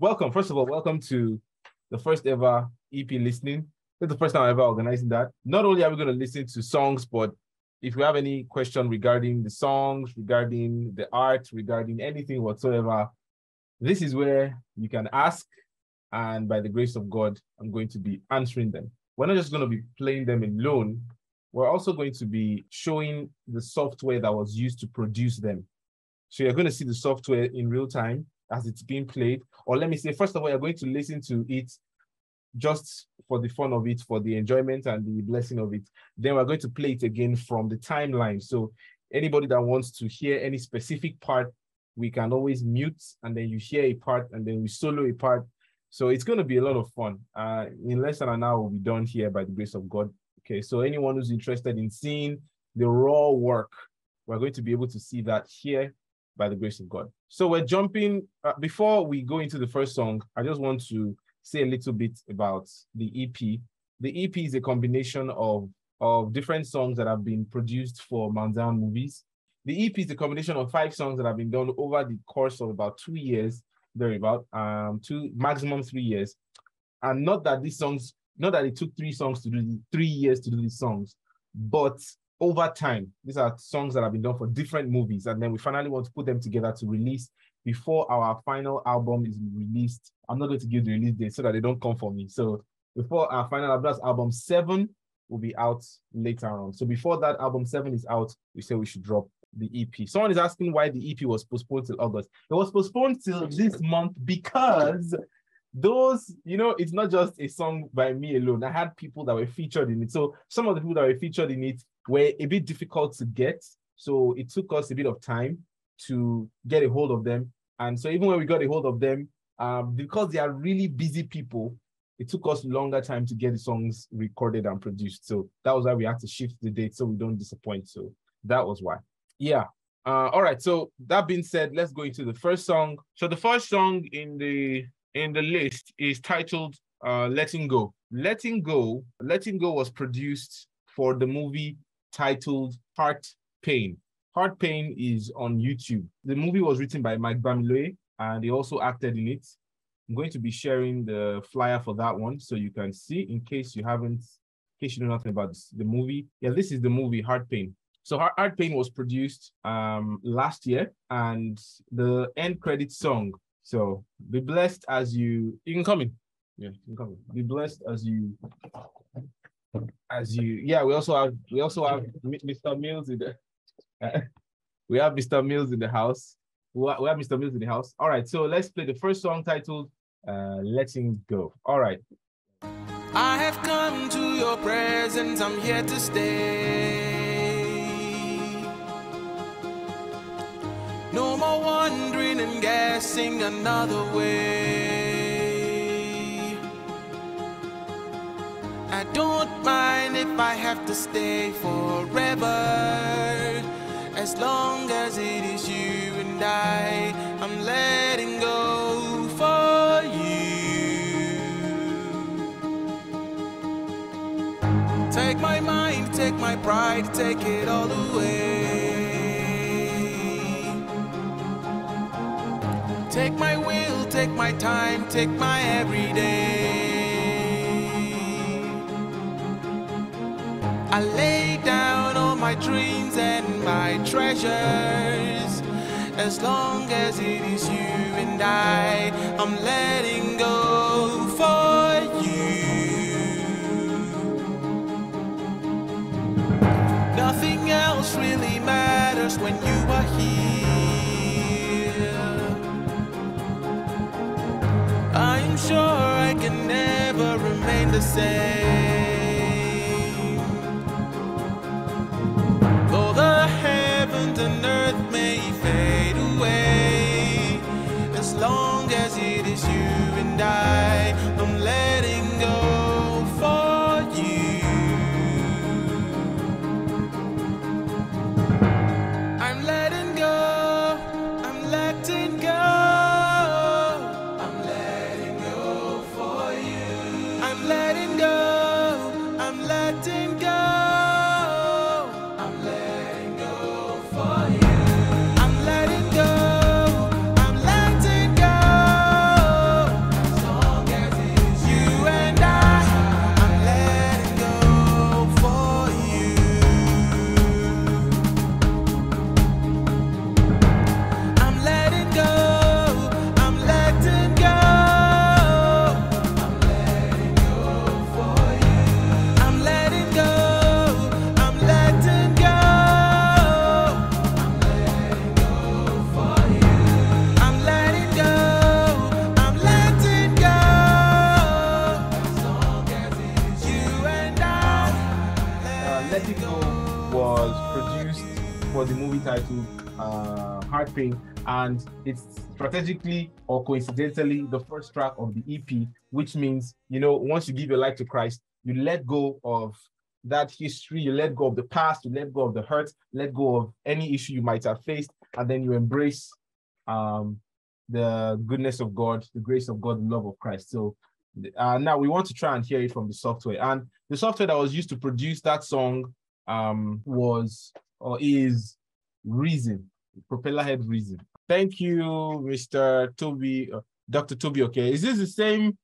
welcome. First of all, welcome to the first ever EP listening. It's the first time I'm ever organizing that. Not only are we going to listen to songs, but if you have any question regarding the songs, regarding the art, regarding anything whatsoever, this is where you can ask. And by the grace of God, I'm going to be answering them. We're not just going to be playing them alone. We're also going to be showing the software that was used to produce them. So you're going to see the software in real time as it's being played. Or let me say, first of all, you're going to listen to it just for the fun of it, for the enjoyment and the blessing of it. Then we're going to play it again from the timeline. So anybody that wants to hear any specific part, we can always mute and then you hear a part and then we solo a part. So it's going to be a lot of fun. Uh, in less than an hour, we'll be done here by the grace of God. Okay, so anyone who's interested in seeing the raw work, we're going to be able to see that here by the grace of God. So we're jumping, uh, before we go into the first song, I just want to say a little bit about the EP. The EP is a combination of, of different songs that have been produced for Zion movies. The EP is a combination of five songs that have been done over the course of about two years, very about um two maximum three years. And not that these songs, not that it took three songs to do three years to do these songs, but over time, these are songs that have been done for different movies, and then we finally want to put them together to release before our final album is released. I'm not going to give the release date so that they don't come for me. So before our final album, album seven will be out later on. So before that album seven is out, we say we should drop the EP. Someone is asking why the EP was postponed till August. It was postponed till this month because those, you know, it's not just a song by me alone. I had people that were featured in it. So some of the people that were featured in it were a bit difficult to get. So it took us a bit of time to get a hold of them. And so even when we got a hold of them, um, because they are really busy people, it took us longer time to get the songs recorded and produced. So that was why we had to shift the date so we don't disappoint. So that was why. Yeah. Uh, all right. So that being said, let's go into the first song. So the first song in the in the list is titled uh, "Letting Go." "Letting Go." "Letting Go" was produced for the movie titled Heart Pain. Heart Pain is on YouTube. The movie was written by Mike Bamiloye and he also acted in it. I'm going to be sharing the flyer for that one so you can see in case you haven't, in case you know nothing about this, the movie. Yeah, this is the movie Heart Pain. So Heart, Pain was produced um, last year and the end credit song. So be blessed as you, you can come in. Yeah, you can come in. Be blessed as you as you yeah we also have we also have mr mills in the we have mr mills in the house. We have mr mills in the house. All right so let's play the first song titled uh letting go. All right. I have come to your presence. I'm here to stay no more wondering and guessing another way I don't mind if I have to stay forever. As long as it is you and I, I'm letting go for you. Take my mind, take my pride, take it all away. Take my will, take my time, take my everyday. I lay down all my dreams and my treasures. As long as it is you and I, I'm letting go for you. Nothing else really matters when you I'm sure I can never remain the same. Though the heavens and earth may fade away. As long as it is you and I, titled uh, Heart Pain, and it's strategically or coincidentally the first track of the EP, which means, you know, once you give your life to Christ, you let go of that history, you let go of the past, you let go of the hurt, let go of any issue you might have faced, and then you embrace um, the goodness of God, the grace of God, the love of Christ. So uh, now we want to try and hear it from the software. And the software that was used to produce that song um, was or is Reason, Propellerhead Reason. Thank you, Mr. Toby, uh, Dr. Toby. Okay, is this the same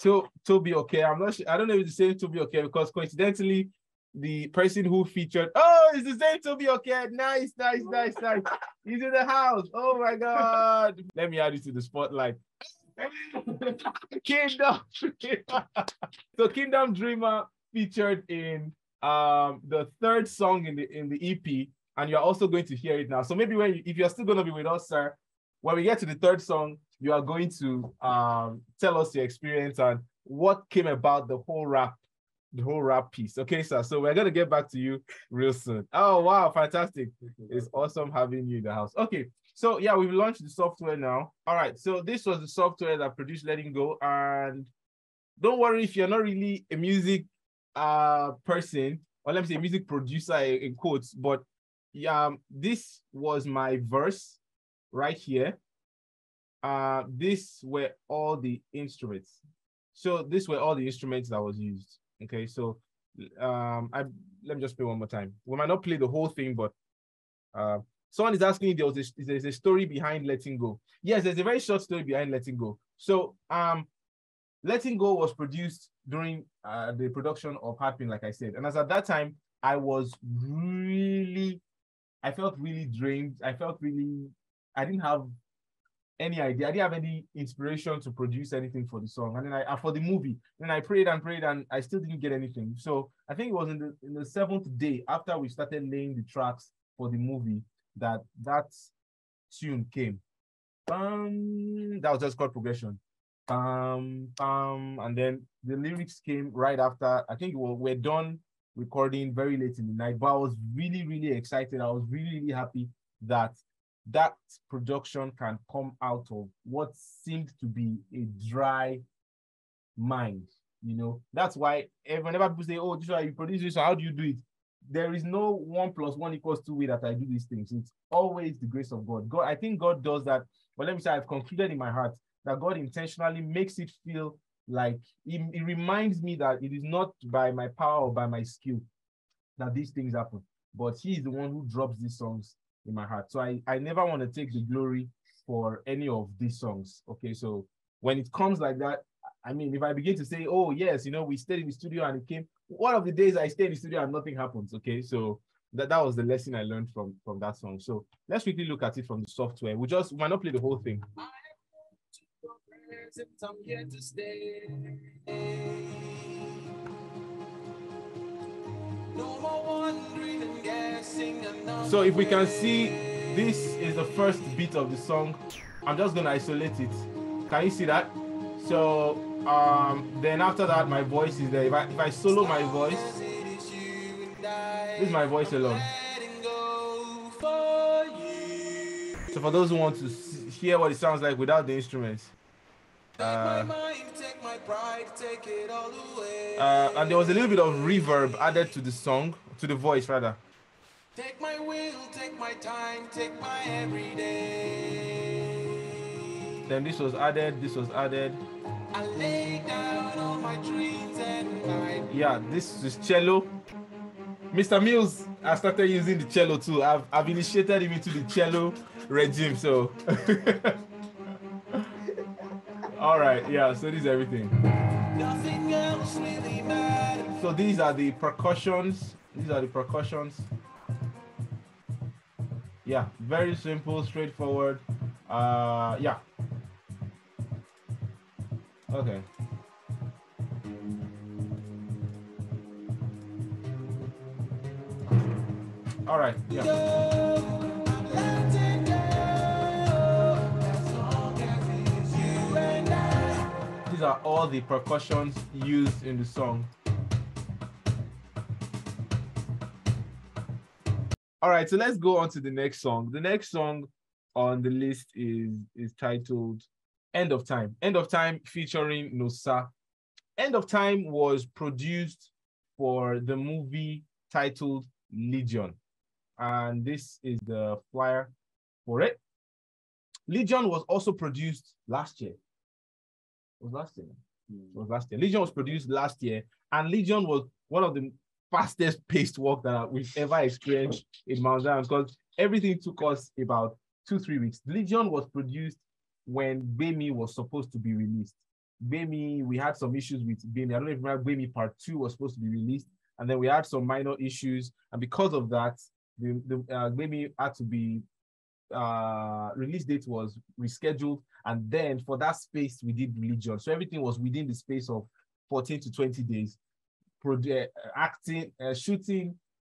to, Toby? Okay, I'm not sure. I don't know if it's the same Toby. Okay, because coincidentally, the person who featured, oh, it's the same Toby. Okay, nice, nice, nice, nice. He's in the house. Oh my God. Let me add you to the spotlight. Kingdom. so Kingdom Dreamer featured in um the third song in the in the EP, and you're also going to hear it now. So maybe when you, if you're still going to be with us, sir, when we get to the third song, you are going to um tell us your experience and what came about the whole rap, the whole rap piece. Okay, sir. So we're gonna get back to you real soon. Oh wow, fantastic! It's awesome having you in the house. Okay, so yeah, we've launched the software now. All right, so this was the software that produced Letting Go, and don't worry if you're not really a music uh person, or let me say music producer in quotes, but yeah, um, this was my verse right here. Uh, this were all the instruments. So this were all the instruments that was used. Okay, so um, I let me just play one more time. We might not play the whole thing, but uh, Someone is asking if there was a, there's a story behind letting go. Yes, there's a very short story behind letting go. So um, letting go was produced during uh, the production of Pain, like I said. And as at that time, I was really, I felt really drained. I felt really, I didn't have any idea. I didn't have any inspiration to produce anything for the song. And then I uh, for the movie. Then I prayed and prayed and I still didn't get anything. So I think it was in the in the seventh day after we started laying the tracks for the movie that that tune came. Bam, that was just chord progression. Bam, um, and then the lyrics came right after. I think we we're done recording very late in the night, but I was really, really excited. I was really, really happy that that production can come out of what seemed to be a dry mind. You know, that's why whenever people say, "Oh, this is how you produce this, how do you do it?" there is no one plus one equals two way that I do these things. It's always the grace of God. God, I think God does that. But let me say, I've concluded in my heart that God intentionally makes it feel like it, it reminds me that it is not by my power or by my skill that these things happen, but He is the one who drops these songs in my heart. So I, I never want to take the glory for any of these songs. Okay, so when it comes like that, I mean, if I begin to say, oh, yes, you know, we stayed in the studio and it came, one of the days I stayed in the studio and nothing happens. Okay. So that, that was the lesson I learned from, from that song. So let's quickly look at it from the software. We just we might not play the whole thing. So if we can see, this is the first beat of the song. I'm just gonna isolate it. Can you see that? So um, then after that, my voice is there. If I, if I solo my voice, this is my voice alone. So for those who want to hear what it sounds like without the instruments, uh, uh, and there was a little bit of reverb added to the song, to the voice rather. Take my will, take my time, take my everyday. Then this was added, this was added. Yeah, this is cello. Mr. Mills, I started using the cello too. I've, I've initiated him into the cello regime. So, all right, yeah. So this is everything. So these are the percussions. These are the percussions. Yeah, very simple, straightforward. Uh, yeah, Okay. All right. Yeah. Are all the percussions used in the song. All right, so let's go on to the next song. The next song on the list is is titled End of Time. End of Time featuring Nosa. End of Time was produced for the movie titled Legion. And this is the flyer for it. Legion was also produced last year. Was last year. It was last year. Legion was produced last year, and Legion was one of the fastest paced work that we've ever experienced in Mount Zion because everything took us about two, three weeks. Legion was produced when Bemi was supposed to be released. Bemi, we had some issues with Bemi. I don't know if you remember, Bemi Part 2 was supposed to be released, and then we had some minor issues. And because of that, the, the uh, Bemi had to be uh release date was rescheduled and then for that space we did Legion. So everything was within the space of 14 to 20 days. Uh, acting uh, shooting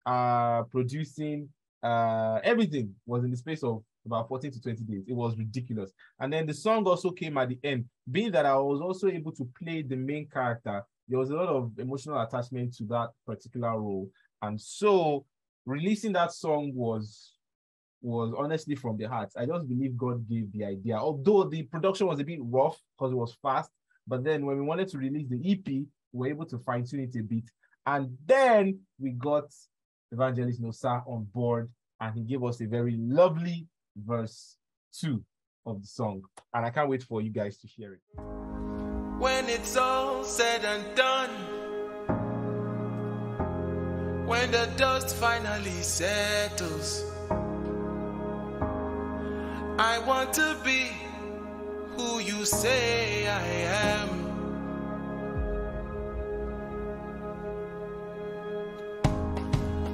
uh producing uh everything was in the space of about 14 to 20 days. It was ridiculous. And then the song also came at the end. Being that i was also able to play the main character there was a lot of emotional attachment to that particular role. And so releasing that song was was honestly from the heart. I just believe God gave the idea. Although the production was a bit rough because it was fast, but then when we wanted to release the EP, we were able to fine tune it a bit. And then we got Evangelist Nosa on board, and he gave us a very lovely verse two of the song. And I can't wait for you guys to hear it. When it's all said and done, when the dust finally settles, I want to be who you say I am.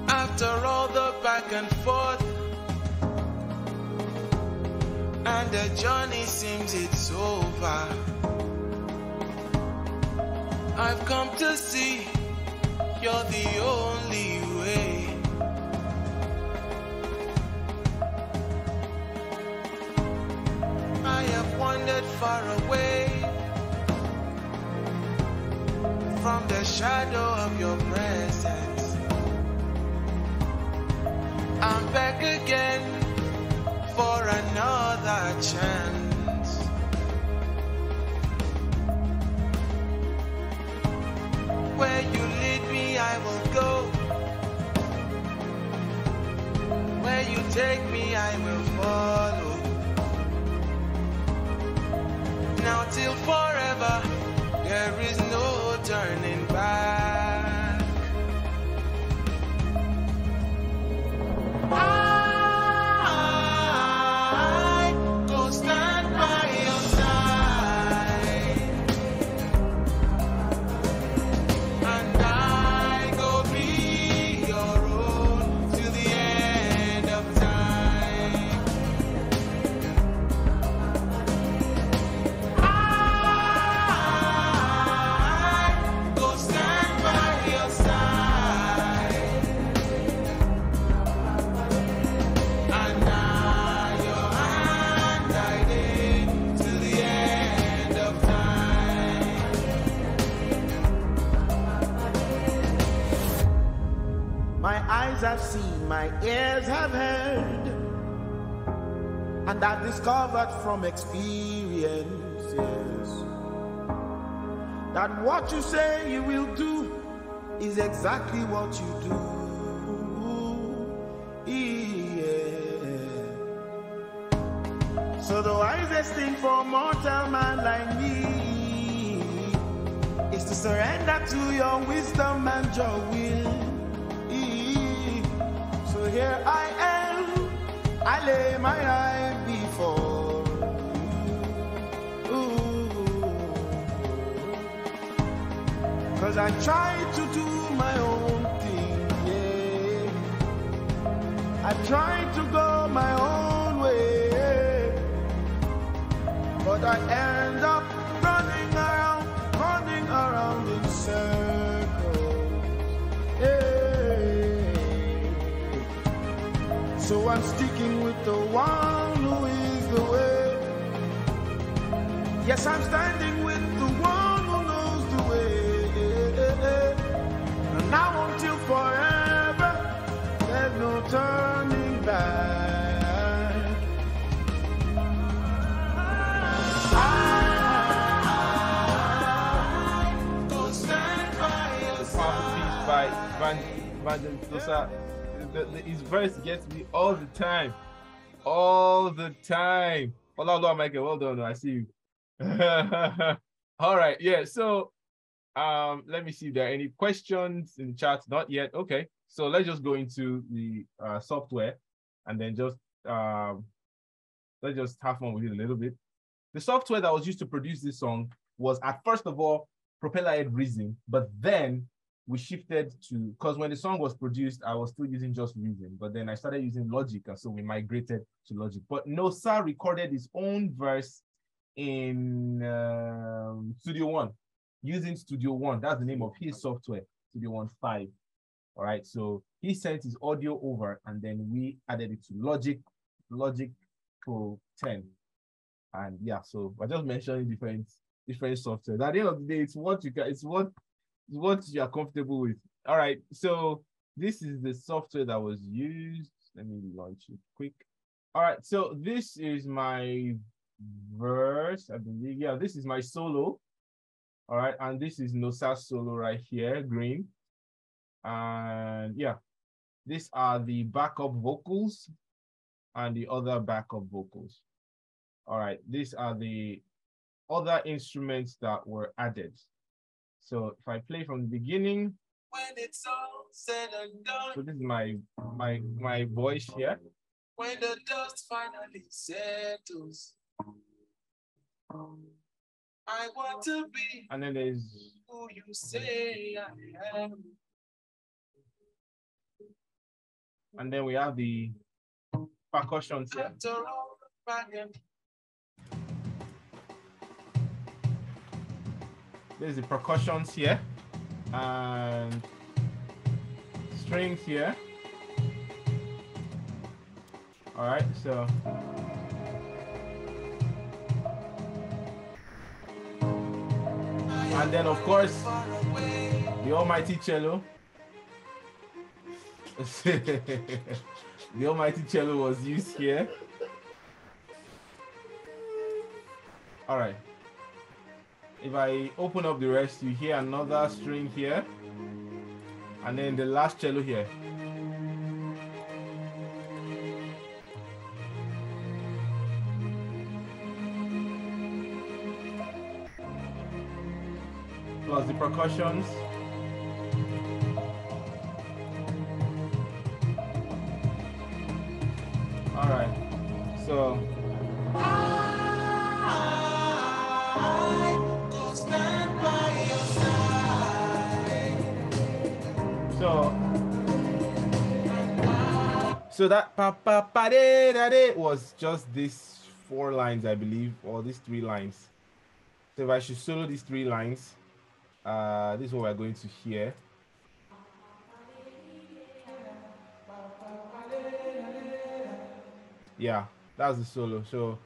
After all the back and forth, and the journey seems it's over. I've come to see you're the only way. Far away from the shadow of your presence. I'm back again for another chance. Where you lead me, I will go. Where you take me, I will follow. Till forever, discovered from experience, yes, that what you say you will do is exactly what you do. So the wisest thing for a mortal man like me is to surrender to your wisdom and your will. So here I am, I lay my eye Cause I try to do my own thing, yeah. I try to go my own way, but I end up running around, running around in circles. Yeah. So I'm sticking with the one who is the way. Yes, I'm standing Van, Van Sosa, the, the, his verse gets me all the time, all the time. Olalo Michael, well done. I see you. all right, yeah. So, um, let me see if there are any questions in chat. Not yet. Okay, so let's just go into the uh, software, and then just um, let's just have fun with it a little bit. The software that was used to produce this song was at first of all Propellerhead reason, but then we shifted to because when the song was produced, I was still using just Reason, but then I started using Logic, and so we migrated to Logic. But Nosa recorded his own verse in um, Studio One using Studio One. That's the name of his software, Studio One Five. All right, so he sent his audio over, and then we added it to Logic, Logic Pro 10. And yeah, so I just mentioning different different software. At the end of the day, it's what you can, it's what what you are comfortable with. All right, so this is the software that was used. Let me launch it quick. All right, so this is my verse, I believe. Yeah, this is my solo. All right, and this is Nosa solo right here, green. And yeah, these are the backup vocals and the other backup vocals. All right, these are the other instruments that were added. So if I play from the beginning, when it's all said and done. So this is my my my voice here. When the dust finally settles, I want to be. And then there's who you say I am. And then we have the percussions here. There's the percussions here and strings here. All right, so. And then of course, the almighty cello. the almighty cello was used here. All right if I open up the rest, you hear another string here, and then the last cello here. Plus the percussions. All right, so So, so that pa pa pa de da de was just these four lines, I believe, or these three lines. So if I should solo these three lines, uh, this is what we're going to hear. Yeah, that's the solo. So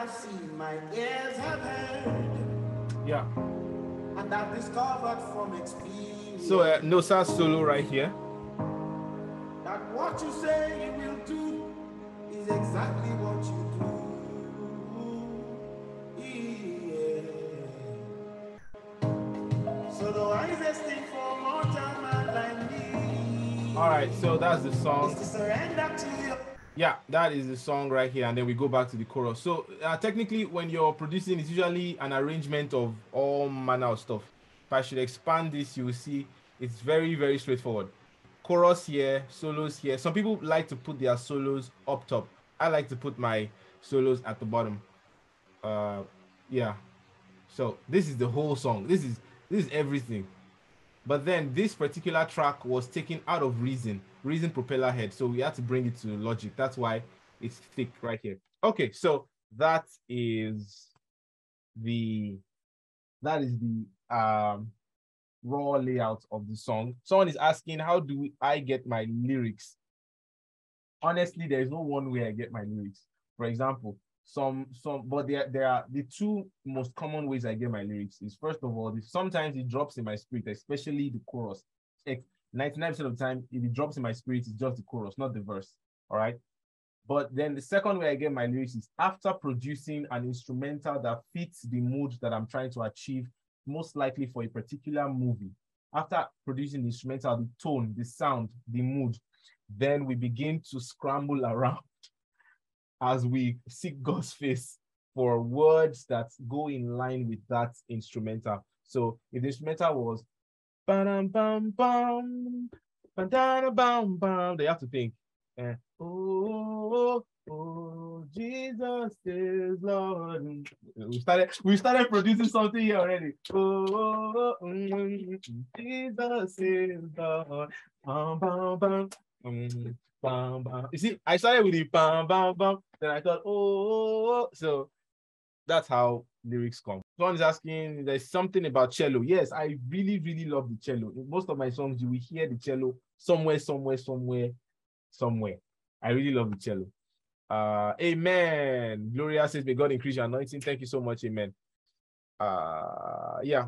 have seen, my ears have heard. Yeah. And I've discovered from experience. So, uh, Nosa solo right here. That what you say you will do is exactly what you do. So the wisest thing for mortal man like me. All right, so that's the song. Yeah, that is the song right here, and then we go back to the chorus. So uh, technically, when you're producing, it's usually an arrangement of all manner of stuff. If I should expand this, you will see it's very, very straightforward. Chorus here, solos here. Some people like to put their solos up top. I like to put my solos at the bottom. Uh, yeah. So this is the whole song. This is this is everything. But then this particular track was taken out of Reason, Reason Propellerhead. So we had to bring it to Logic. That's why it's thick right here. Okay, so that is the that is the um raw layout of the song. Someone is asking, how do I get my lyrics? Honestly, there is no one way I get my lyrics. For example, some some but there there are the two most common ways I get my lyrics is first of all, sometimes it drops in my spirit, especially the chorus. 99% of the time, if it drops in my spirit, it's just the chorus, not the verse. All right. But then the second way I get my lyrics is after producing an instrumental that fits the mood that I'm trying to achieve, most likely for a particular movie. After producing the instrumental, the tone, the sound, the mood, then we begin to scramble around as we seek God's face for words that go in line with that instrumental. So if the instrumental was bam bam bam bam bam bam, they have to think, eh, oh, oh, Jesus is Lord. We started we started producing something here already. Oh, mm, Jesus is Lord. Bam bam bam. Mm, bam, bam. You see, I started with the bam, bam, bam. Then I thought, oh, so that's how lyrics come. Someone is asking, there's something about cello. Yes, I really, really love the cello. In most of my songs, you will hear the cello somewhere, somewhere, somewhere, somewhere. I really love the cello. Uh, amen. Gloria says, may God increase your anointing. Thank you so much. Amen. Uh, yeah.